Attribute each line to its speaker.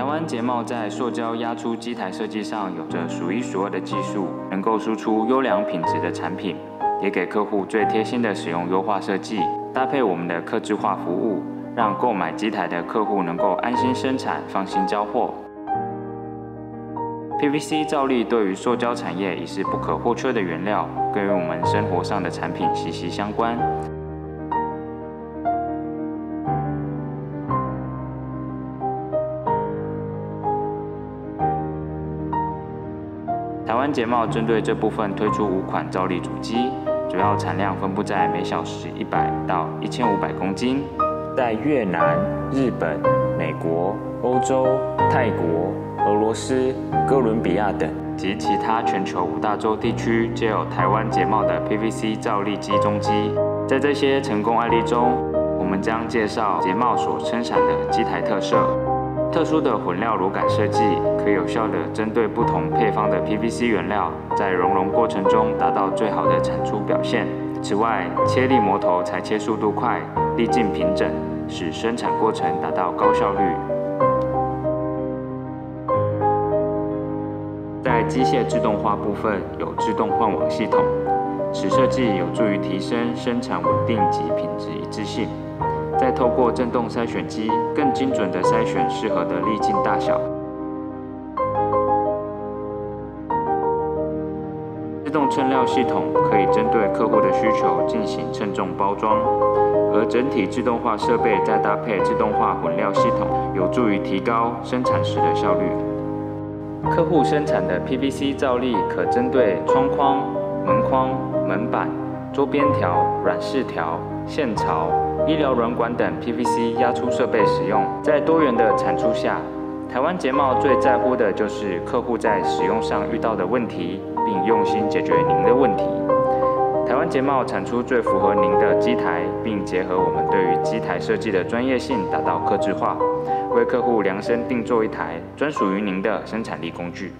Speaker 1: 台湾捷茂在塑胶压出机台设计上有着数一数二的技术，能够输出优良品质的产品，也给客户最贴心的使用优化设计，搭配我们的客制化服务，让购买机台的客户能够安心生产、放心交货。PVC 造粒对于塑胶产业已是不可或缺的原料，跟我们生活上的产品息息相关。台湾捷茂针对这部分推出五款造粒主机，主要产量分布在每小时一百到一千五百公斤，在越南、日本、美国、欧洲、泰国。俄罗斯、哥伦比亚等及其他全球五大洲地区，皆有台湾捷茂的 PVC 造粒机中机。在这些成功案例中，我们将介绍捷茂所生产的机台特色。特殊的混料螺杆设计，可有效地针对不同配方的 PVC 原料，在熔融过程中达到最好的产出表现。此外，切粒磨头裁切速度快，粒径平整，使生产过程达到高效率。在机械自动化部分，有自动换网系统，此设计有助于提升生产稳定及品质一致性。再透过振动筛选机，更精准地筛选适合的粒径大小。自动称料系统可以针对客户的需求进行称重包装，而整体自动化设备再搭配自动化混料系统，有助于提高生产时的效率。客户生产的 PVC 造粒可针对窗框、门框、门板、桌边条、软饰条、线槽、医疗软管等 PVC 压出设备使用。在多元的产出下，台湾捷茂最在乎的就是客户在使用上遇到的问题，并用心解决您的问题。台湾捷茂产出最符合您的机台，并结合我们对于机台设计的专业性，达到客制化。为客户量身定做一台专属于您的生产力工具。